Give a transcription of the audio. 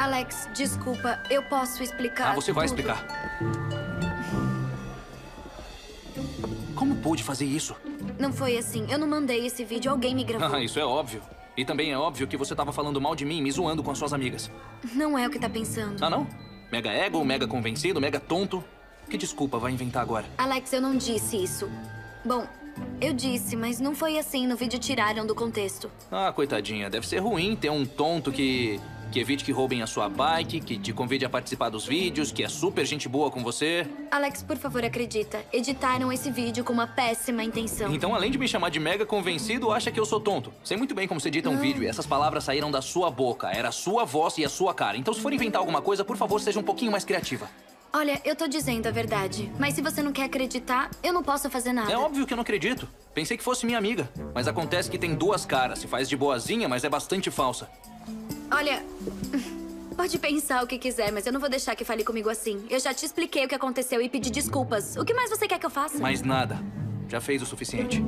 Alex, desculpa, eu posso explicar. Ah, você vai tudo. explicar. Como pôde fazer isso? Não foi assim. Eu não mandei esse vídeo, alguém me gravou. Ah, isso é óbvio. E também é óbvio que você tava falando mal de mim, me zoando com as suas amigas. Não é o que tá pensando. Ah, não? Mega ego, mega convencido, mega tonto. Que desculpa vai inventar agora? Alex, eu não disse isso. Bom, eu disse, mas não foi assim. No vídeo tiraram do contexto. Ah, coitadinha, deve ser ruim ter um tonto que. Que evite que roubem a sua bike, que te convide a participar dos vídeos, que é super gente boa com você. Alex, por favor, acredita. Editaram esse vídeo com uma péssima intenção. Então, além de me chamar de mega convencido, acha que eu sou tonto. Sei muito bem como você edita um Não. vídeo e essas palavras saíram da sua boca. Era a sua voz e a sua cara. Então, se for inventar alguma coisa, por favor, seja um pouquinho mais criativa. Olha, eu tô dizendo a verdade. Mas se você não quer acreditar, eu não posso fazer nada. É óbvio que eu não acredito. Pensei que fosse minha amiga. Mas acontece que tem duas caras. Se faz de boazinha, mas é bastante falsa. Olha. Pode pensar o que quiser, mas eu não vou deixar que fale comigo assim. Eu já te expliquei o que aconteceu e pedi desculpas. O que mais você quer que eu faça? Mais nada. Já fez o suficiente.